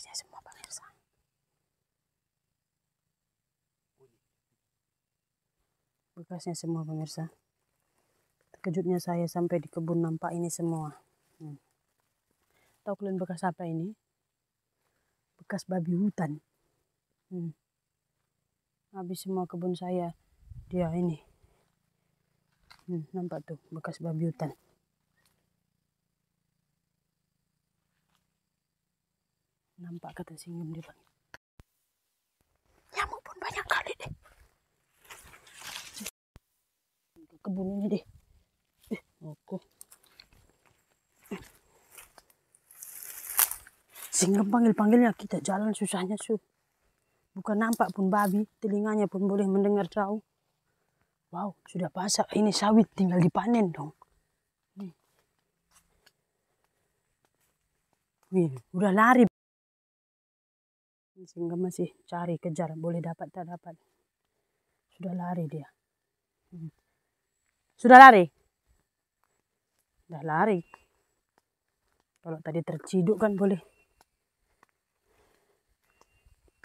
bekasnya semua pemirsa. Bekasnya semua pemirsa. Terkejutnya saya sampai di kebun nampak ini semua. Hmm. Tahu kalian bekas apa ini? Bekas babi hutan. Hmm. Habis semua kebun saya. Dia ini. Hmm, nampak tuh bekas babi hutan. Nampak kata singgum dia bang. Nyamuk pun banyak kali deh. Ke Kebun ini deh. Eh, oke. Singgum panggil-panggilnya kita jalan susahnya su. Bukan nampak pun babi, telinganya pun boleh mendengar jauh. Wow, sudah pasak. Ini sawit tinggal dipanen dong. Nih. Wih, udah lari. Sehingga masih cari, kejar. Boleh dapat, tak dapat. Sudah lari dia. Hmm. Sudah lari? Sudah lari. Kalau tadi terciduk kan boleh.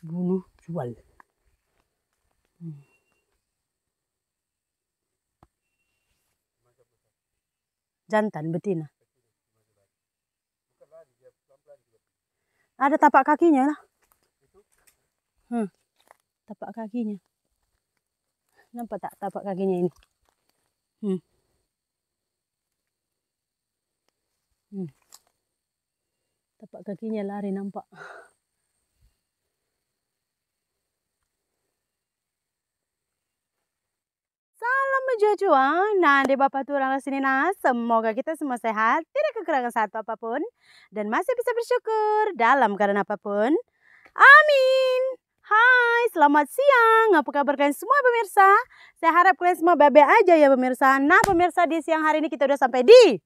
Bunuh, jual. Hmm. Jantan, betina. Ada tapak kakinya lah. Hmm. Tapak kakinya. Nampak tak tapak kakinya ini? Hmm. Hmm. Tapak kakinya lari nampak. Salam menjujuan. Nah, di Bapak Turang sini nah, semoga kita semua sehat, tidak kekurangan satu apapun, dan masih bisa bersyukur dalam keadaan apapun. Amin. Hai, selamat siang. Apa kabar kalian semua pemirsa? Saya harap kalian semua baik-baik aja ya pemirsa. Nah pemirsa di siang hari ini kita udah sampai di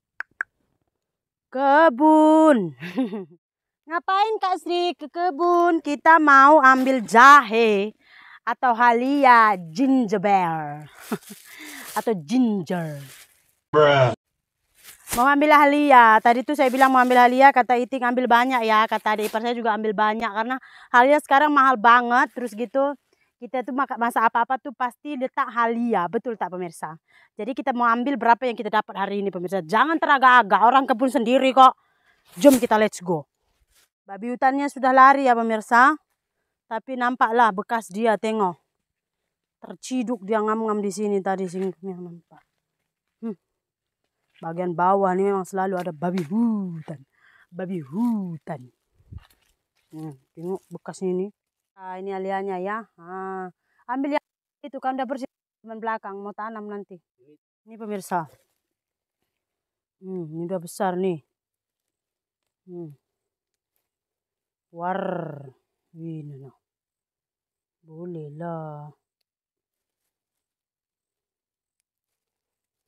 kebun. Ngapain Kak Sri ke kebun? Kita mau ambil jahe atau halia gingerbread atau ginger. Bruh. Mau ambil halia. Tadi tuh saya bilang mau ambil halia, kata Iting ambil banyak ya. Kata adik ipar saya juga ambil banyak karena halia sekarang mahal banget. Terus gitu kita tuh masa apa-apa tuh pasti letak halia. Betul tak pemirsa? Jadi kita mau ambil berapa yang kita dapat hari ini pemirsa. Jangan teragak-agak, orang kebun sendiri kok. Jom kita let's go. Babi hutannya sudah lari ya pemirsa. Tapi nampaklah bekas dia tengok. Terciduk dia ngam-ngam di sini tadi singkongnya nampak. Bagian bawah ini memang selalu ada babi hutan. Babi hutan. Hmm, tengok bekas ini. Ah, ini aliannya ya. Ah, ambil yang itu kan udah bersih teman belakang mau tanam nanti. Ini pemirsa. Hmm, ini udah besar nih. Hmm. War. Ini no. Boleh lah.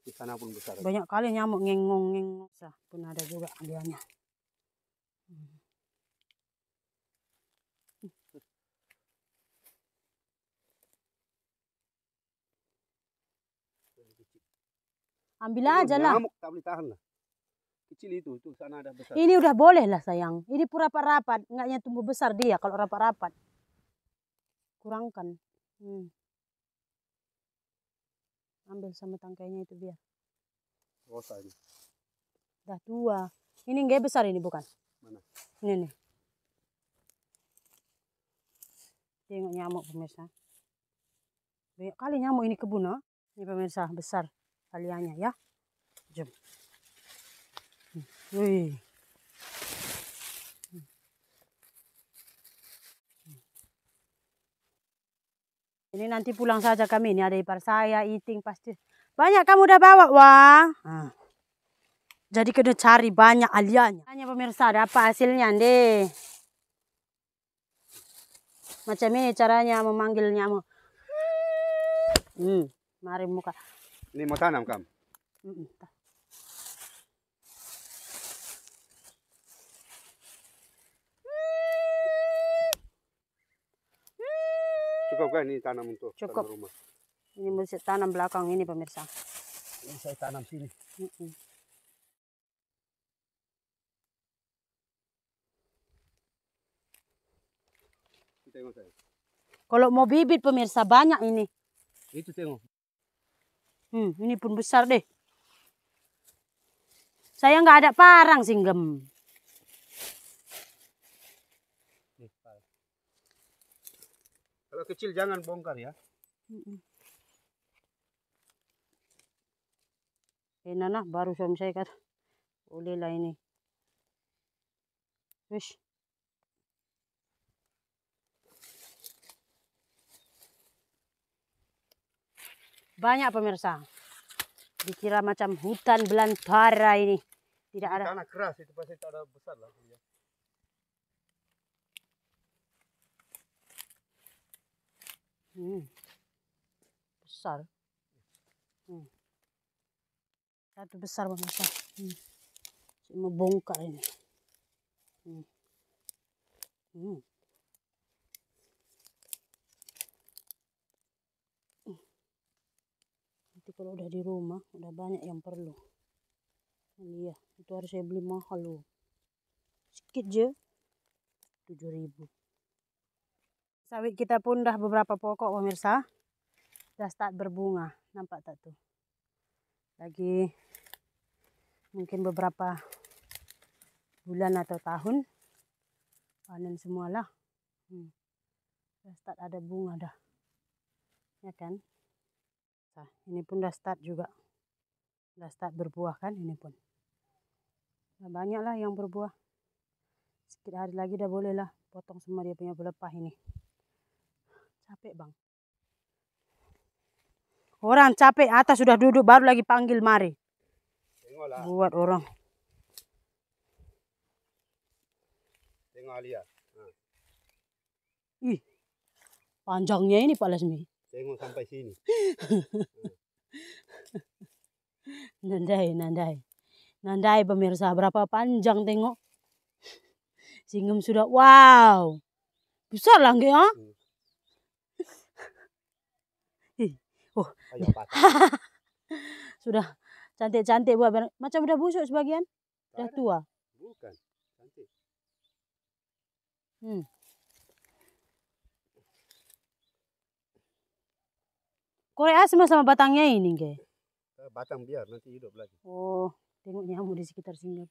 Di sana pun besar. Banyak kali nyamuk ngengong ngengong. Sah, pun ada juga aliannya. Hmm. Ambil aja lah. Nyamuk tak boleh tahan lah. Kecil itu, itu sana ada besar. Ini udah boleh lah sayang. Ini pura rapat, enggaknya tumbuh besar dia kalau rapat-rapat. Kurangkan. Hmm. Ambil sama tangkainya itu biar. Rosa ini. Dah tua. Ini enggak besar ini bukan? Mana? Ini nih. Tengok nyamuk pemirsa. Banyak kali nyamuk ini kebun, ah. Ini pemirsa besar kaliannya ya. Jom. Hmm. Wih. Ini nanti pulang saja kami. Ini ada ipar saya, Iting pasti. Banyak kamu udah bawa, wah. Ah. Jadi kena cari banyak aliannya. Hanya pemirsa, ada apa hasilnya, deh. Macam ini caranya memanggil nyamuk. Hmm, mari muka. Ini mau tanam kam? Mm. Cukup kan ini tanam untuk Cukup. tanam rumah. Ini mesti tanam belakang ini pemirsa. Ini saya tanam sini. Mm-mm. tengok saya. Kalau mau bibit pemirsa banyak ini. Itu tengok. Hmm, ini pun besar deh. Saya nggak ada parang singgem. Nih, Pak. Kalau kecil jangan bongkar ya. Eh Nana, baru suami saya kata, boleh lah ini. Wish. Banyak pemirsa. Dikira macam hutan belantara ini. Tidak ada. Tanah keras itu pasti tak ada besar lah. Ya. Hmm. Besar. Hmm. Satu besar pemirsa. Hmm. Saya mau bongkar ini. Hmm. Hmm. Hmm. Nanti kalau udah di rumah, udah banyak yang perlu. Iya, itu harus saya beli mahal loh. Sedikit je, tujuh ribu. Sawit kita pun dah beberapa pokok pemirsa. Dah start berbunga. Nampak tak tuh? Lagi mungkin beberapa bulan atau tahun panen semualah. Hmm. Dah start ada bunga dah. Ya kan? Nah, ini pun dah start juga. Dah start berbuah kan ini pun. Nah, banyak lah yang berbuah. Sedikit hari lagi dah boleh lah potong semua dia punya pelepah ini. Capek bang. Orang capek atas sudah duduk baru lagi panggil mari. Tengoklah. Buat orang. Tengok Alia. Ha. Ih. Panjangnya ini Pak Lasmi. Tengok sampai sini. Nandai, nandai. Nandai pemirsa berapa panjang tengok. Singgem sudah wow. Besar lah enggak ya? Hmm. Ih, oh patah. sudah cantik-cantik buah ber- macam udah busuk sebagian. Udah Tak ada. tua. Bukan. Cantik. Hmm. Korek asma sama batangnya ini, ke? Eh, Batang biar nanti hidup lagi. Oh, tengok nyamuk di sekitar sini.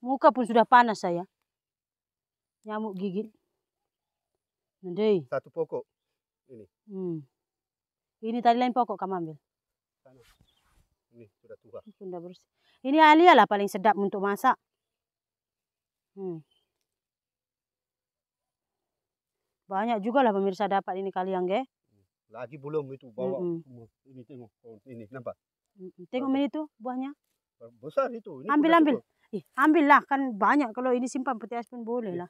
Muka pun sudah panas saya. Nyamuk gigit. Nanti. Satu pokok. Ini. Hmm. Tadi lain pokok kamu ambil. Sana. Ini sudah tua. Sudah bersih. Ini alia lah paling sedap untuk masak. Hmm. Banyak juga lah pemirsa dapat ini kalian, ge. Lagi belum itu bawa Mm-mm. semua. Ini tengok. Oh, ini nampak. Mm, Tengok ini tuh buahnya. Besar itu. Ini Ambil, ambil. cukup. Ih, ambil lah kan banyak kalau ini simpan peti es pun boleh lah.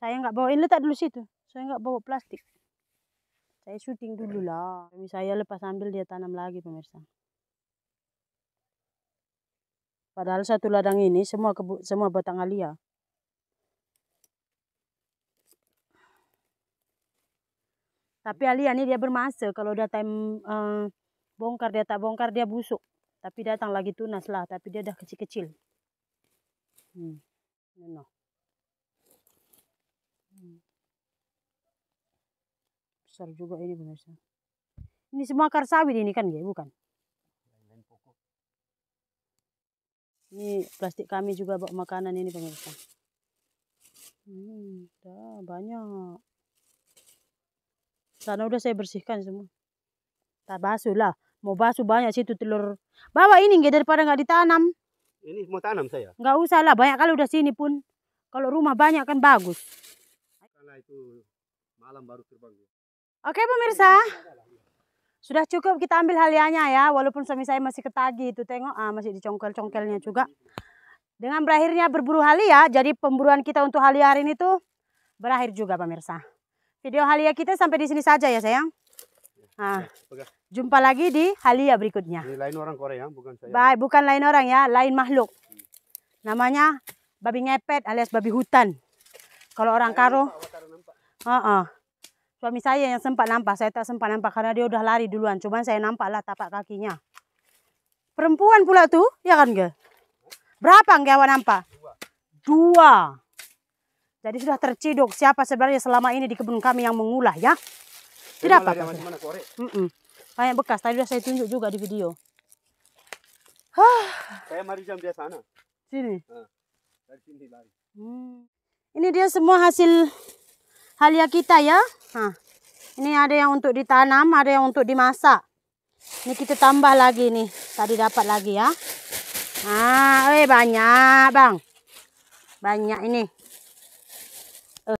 Saya nggak bawa ini letak dulu situ. Saya nggak bawa plastik. Saya syuting dulu lah. Kami saya lepas ambil dia tanam lagi pemirsa. Padahal satu ladang ini semua kebu semua batang alia. Tapi alia ini dia bermasa. Kalau udah time eh, bongkar dia tak bongkar dia busuk. Tapi datang lagi tunas lah. Tapi dia dah kecil-kecil. Hmm. Ini noh. Hmm. Besar juga ini pemirsa. Ini semua akar sawit ini kan, ya? bukan? Ini plastik kami juga bawa makanan ini pemirsa. Hmm, dah banyak. Sana udah saya bersihkan semua. Tak basuh lah. Mau basuh banyak situ telur. Bawa ini nggak daripada nggak ditanam. Ini mau tanam saya. Nggak usah lah. Banyak kali udah sini pun. Kalau rumah banyak kan bagus. Karena itu malam baru terbang. Oke pemirsa. Sudah cukup kita ambil halianya ya. Walaupun suami saya masih ketagi itu tengok. Ah, masih dicongkel-congkelnya juga. Dengan berakhirnya berburu halia. Jadi pemburuan kita untuk halia hari ini tuh berakhir juga pemirsa. Video halia kita sampai di sini saja ya sayang. Nah, Pegang. jumpa lagi di halia berikutnya. Ini lain orang Korea, bukan saya. Baik, bukan lain orang ya, lain makhluk. Namanya babi ngepet alias babi hutan. Kalau orang Karo, nampak. Heeh. Suami saya yang sempat nampak, saya tak sempat nampak karena dia udah lari duluan. Cuman saya nampak lah tapak kakinya. Perempuan pula tuh, ya kan ge? Berapa nge awak nampak? Dua. Dua. Jadi sudah terciduk siapa sebenarnya selama ini di kebun kami yang mengulah ya. Tidak apa-apa. Korek? Mm-mm. Banyak bekas. Tadi sudah saya tunjuk juga di video. Saya mari jam dia sana. Sini. Dari sini lari. Hmm. Ini dia semua hasil halia kita ya. Nah, ini ada yang untuk ditanam, ada yang untuk dimasak. Ini kita tambah lagi nih. Tadi dapat lagi ya. Nah, eh banyak bang. Banyak ini.